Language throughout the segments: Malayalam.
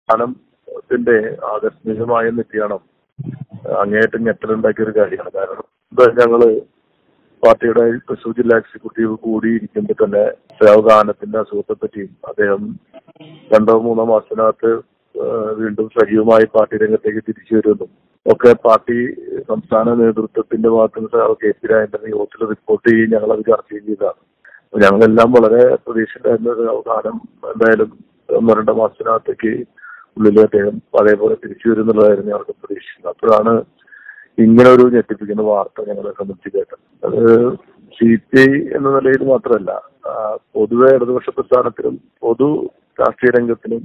സ്ഥാനത്തിന്റെ ആകസ്മികമായ നിത്യാണം അങ്ങേയറ്റം ഞെട്ടലുണ്ടാക്കിയ ഒരു കാര്യമാണ്. കാരണം ഞങ്ങൾ പാർട്ടിയുടെ തൃശൂർ ജില്ലാ എക്സിക്യൂട്ടീവ് കൂടിയിരിക്കുമ്പോൾ തന്നെ സേവകാനത്തിന്റെ അസുഖത്തെ പറ്റിയും അദ്ദേഹം രണ്ടോ മൂന്നോ മാസത്തിനകത്ത് വീണ്ടും സജീവമായി പാർട്ടി രംഗത്തേക്ക് തിരിച്ചു വരുമെന്നും ഒക്കെ പാർട്ടി സംസ്ഥാന നേതൃത്വത്തിന്റെ ഭാഗത്ത് നിന്ന് കെ പി രാജേന്ദ്രൻ യോഗത്തിൽ റിപ്പോർട്ട് ചെയ്യുകയും ഞങ്ങളത് ചർച്ച ചെയ്യുകയും ചെയ്തതാണ് ഞങ്ങളെല്ലാം വളരെ പ്രതീക്ഷയിലായിരുന്ന ഒരു അവധാനം എന്തായാലും ഒന്നോ രണ്ടോ മാസത്തിനകത്തേക്ക് ഉള്ളിൽ അദ്ദേഹം അതേപോലെ തിരിച്ചു വരും എന്നുള്ളതായിരുന്നു ഞങ്ങൾക്ക് പ്രതീക്ഷിക്കുന്നത് അപ്പോഴാണ് ഇങ്ങനെ ഒരു ഞെട്ടിപ്പിക്കുന്ന വാർത്ത ഞങ്ങളെ സംബന്ധിച്ച് കേട്ടത്. അത് സി പി ഐ എന്ന നിലയിൽ മാത്രമല്ല പൊതുവെ ഇടതുപക്ഷ പ്രസ്ഥാനത്തിനും പൊതു രാഷ്ട്രീയ രംഗത്തിനും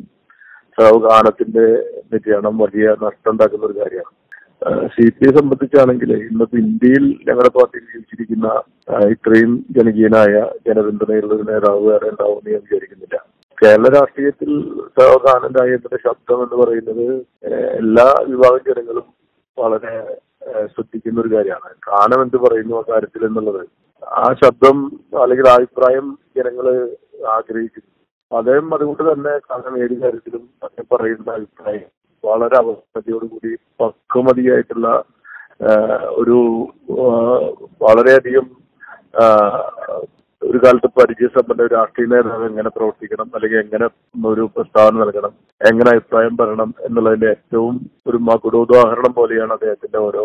സാവധാനത്തിന്റെ നിര്യാണം വലിയ നഷ്ടം ഉണ്ടാക്കുന്ന ഒരു കാര്യമാണ്. സി പി ഐ സംബന്ധിച്ചാണെങ്കിൽ ഇന്നത്തെ ഇന്ത്യയിൽ ഞങ്ങളുടെ പാർട്ടിയിൽ ജീവിച്ചിരിക്കുന്ന ഇത്രയും ജനകീയനായ ജനപിന്തുണയുള്ള ഒരു നേതാവ് വേറെ ഉണ്ടാവുമെന്ന് ഞാൻ വിചാരിക്കുന്നില്ല. കേരള രാഷ്ട്രീയത്തിൽ സാവധാനം രാജേന്ദ്രന്റെ ശബ്ദം എന്ന് പറയുന്നത് എല്ലാ വിഭാഗം ജനങ്ങളും വളരെ ശ്രദ്ധിക്കുന്ന ഒരു കാര്യമാണ്. കാനം എന്ത് പറയുന്നു ആ കാര്യത്തിൽ എന്നുള്ളത്. ആ ശബ്ദം അല്ലെങ്കിൽ അഭിപ്രായം ജനങ്ങൾ ആഗ്രഹിക്കുന്നു. അദ്ദേഹം അതുകൊണ്ട് തന്നെ കാനം ഏത് കാര്യത്തിലും അദ്ദേഹം പറയുന്ന അഭിപ്രായം വളരെ അവസ്ഥയോടുകൂടി പക്വമതിയായിട്ടുള്ള ഒരു വളരെയധികം ഒരു കാലത്ത് പരിചയസമ്പന്ന രാഷ്ട്രീയ നേതാവ് എങ്ങനെ പ്രവർത്തിക്കണം? അല്ലെങ്കിൽ എങ്ങനെ ഒരു പ്രസ്താവന നൽകണം? എങ്ങനെ അഭിപ്രായം പറയണം? എന്നുള്ളതിന്റെ ഏറ്റവും ഒരു മകുടോദാഹരണം പോലെയാണ് അദ്ദേഹത്തിന്റെ ഓരോ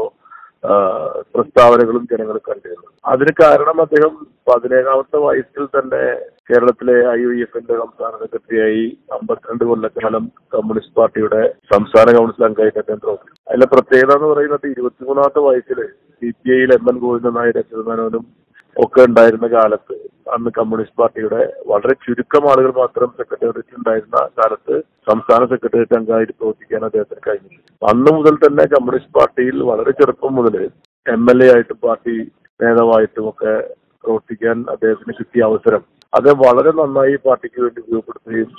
പ്രസ്താവനകളും ജനങ്ങൾ കണ്ടിരുന്നത്. അതിന് കാരണം അദ്ദേഹം പതിനേഴാമത്തെ വയസ്സിൽ തന്നെ കേരളത്തിലെ ഐ യു എഫിന്റെ സംസ്ഥാന സെക്രട്ടറിയായി അമ്പത്തിരണ്ട് കൊല്ലക്കാലം കമ്മ്യൂണിസ്റ്റ് പാർട്ടിയുടെ സംസ്ഥാന കൗൺസിൽ അംഗമായിട്ട് അദ്ദേഹം പ്രവർത്തിച്ചു. അതിലെ പ്രത്യേകത എന്ന് പറയുന്നത് ഇരുപത്തിമൂന്നാമത്തെ വയസ്സിൽ സി പി ഐയിൽ എം എൻ ഗോവിന്ദൻ നായർ ഒക്കെ ഉണ്ടായിരുന്ന കാലത്ത് അന്ന് കമ്മ്യൂണിസ്റ്റ് പാർട്ടിയുടെ വളരെ ചുരുക്കം ആളുകൾ മാത്രം സെക്രട്ടേറിയറ്റ് ഉണ്ടായിരുന്ന കാലത്ത് സംസ്ഥാന സെക്രട്ടേറിയറ്റ് അംഗമായിട്ട് പ്രവർത്തിക്കാൻ അദ്ദേഹത്തിന് കഴിഞ്ഞു അന്ന് മുതൽ തന്നെ കമ്മ്യൂണിസ്റ്റ് പാർട്ടിയിൽ വളരെ ചെറുപ്പം മുതൽ എം എൽ എ ആയിട്ടും പാർട്ടി നേതാവായിട്ടും ഒക്കെ പ്രവർത്തിക്കാൻ അദ്ദേഹത്തിന് കിട്ടിയ അവസരം അത് വളരെ നന്നായി പാർട്ടിക്ക് വേണ്ടി ഉപയോഗപ്പെടുത്തുകയും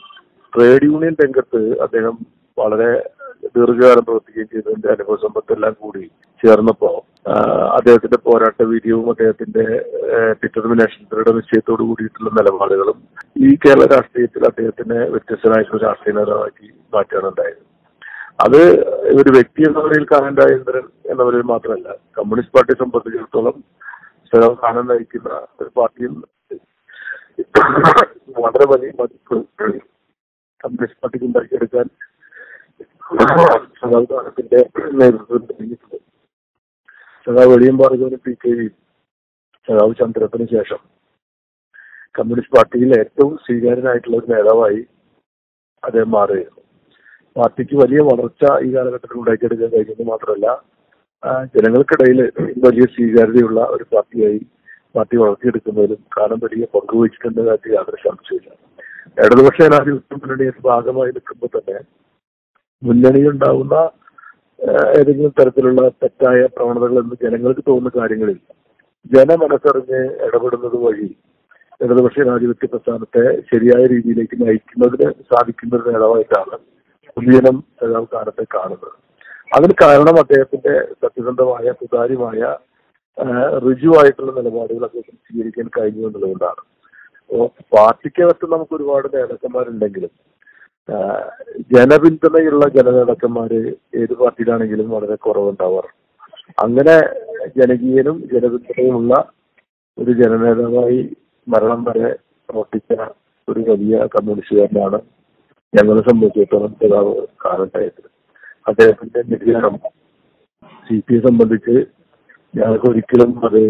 ട്രേഡ് യൂണിയൻ രംഗത്ത് അദ്ദേഹം വളരെ ദീർഘകാലം പ്രവർത്തിക്കുകയും ചെയ്തതിന്റെ അനുഭവ സമ്പത്തെല്ലാം കൂടി ചേർന്നപ്പോ അദ്ദേഹത്തിന്റെ പോരാട്ട വീര്യവും അദ്ദേഹത്തിന്റെ ഡിറ്റർമിനേഷൻ ദൃഢനിശ്ചയത്തോടു കൂടിയിട്ടുള്ള നിലപാടുകളും ഈ കേരള രാഷ്ട്രീയത്തിൽ അദ്ദേഹത്തിനെ വ്യത്യസ്തനായിട്ടുള്ള രാഷ്ട്രീയ നേതാവാക്കി മാറ്റാണ് ഉണ്ടായത്. അത് ഒരു വ്യക്തി എന്ന നിലയിൽ രാജേന്ദ്രൻ എന്ന നിലയിൽ മാത്രമല്ല കമ്മ്യൂണിസ്റ്റ് പാർട്ടിയെ സംബന്ധിച്ചിടത്തോളം സ്ഥലം കാനൻ നയിക്കുന്ന ഒരു പാർട്ടിയിൽ വളരെ വലിയ മതിപ്പ് കമ്മ്യൂണിസ്റ്റ് പാർട്ടിക്ക് ഉണ്ടാക്കിയെടുക്കാൻ സദാവധാനത്തിന്റെ നേതൃത്വം കഴിഞ്ഞിട്ടുണ്ട് സദാവ് വെളിയമ്പാറജോനും പി കെ വി സദാവ് ചന്ദ്രപ്പന് ശേഷം കമ്മ്യൂണിസ്റ്റ് പാർട്ടിയിൽ ഏറ്റവും സ്വീകാര്യനായിട്ടുള്ള ഒരു നേതാവായി അദ്ദേഹം മാറുകയായിരുന്നു. പാർട്ടിക്ക് വലിയ വളർച്ച ഈ കാലഘട്ടത്തിൽ ഉണ്ടാക്കിയെടുക്കാൻ കഴിഞ്ഞെന്ന് മാത്രമല്ല ജനങ്ങൾക്കിടയിൽ വലിയ സ്വീകാര്യതയുള്ള ഒരു പാർട്ടിയായി പാർട്ടി വളർത്തിയെടുക്കുന്നതിലും കാലം വലിയ പങ്കുവഹിച്ചിട്ടുണ്ട് കാര്യത്തിൽ യാതൊരു സംശയമില്ല ഇടതുപക്ഷ ജനാധിപത്യ മുന്നണിയുടെ ഭാഗമായി നിൽക്കുമ്പോൾ തന്നെ മുന്നണിയിലുണ്ടാവുന്ന ഏഹ്, ഏതെങ്കിലും തരത്തിലുള്ള തെറ്റായ പ്രവണതകൾ എന്ന് ജനങ്ങൾക്ക് തോന്നുന്ന കാര്യങ്ങളിൽ ജനമനസ്സറിഞ്ഞ് ഇടപെടുന്നത് വഴി ഇടതുപക്ഷ ജനാധിപത്യ പ്രസ്ഥാനത്തെ ശരിയായ രീതിയിലേക്ക് നയിക്കുന്നതിന് സാധിക്കുന്ന ഒരു നേതാവായിട്ടാണ് നേതാവ് കാലത്തെ കാണുന്നത്. അതിന് കാരണം അദ്ദേഹത്തിന്റെ സത്യസന്ധമായ സുതാര്യമായ ഋജുവായിട്ടുള്ള നിലപാടുകൾ അദ്ദേഹം സ്വീകരിക്കാൻ കഴിഞ്ഞു എന്നുള്ളതുകൊണ്ടാണ്. പാർട്ടിക്കകത്ത് നമുക്ക് ഒരുപാട് നേതാക്കന്മാരുണ്ടെങ്കിലും ജനപിന്തുണയുള്ള ജനനേതാക്കന്മാര് ഏത് പാർട്ടിയിലാണെങ്കിലും വളരെ കുറവുണ്ടാവാറ്. അങ്ങനെ ജനകീയനും ജനപിന്തുണയുമുള്ള ഒരു ജനനേതാവായി മരണം വരെ പ്രവർത്തിച്ച ഒരു വലിയ കമ്മ്യൂണിസ്റ്റുകാരനാണ് ഞങ്ങളെ സംബന്ധിച്ചിടത്തോളം പിതാവ് കാലത്തായത്. അദ്ദേഹത്തിന്റെ നിര്യാണം സി പി ഐ സംബന്ധിച്ച് ഞങ്ങൾക്ക് ഒരിക്കലും അത്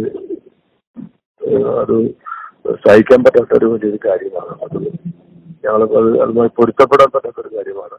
അത് സഹിക്കാൻ പറ്റാത്ത ഒരു വലിയൊരു കാര്യമാണ്. അത് ഞങ്ങൾ അത് അതുമായി പൊരുത്തപ്പെടാൻ പറ്റാത്ത ഒരു കാര്യമാണ്.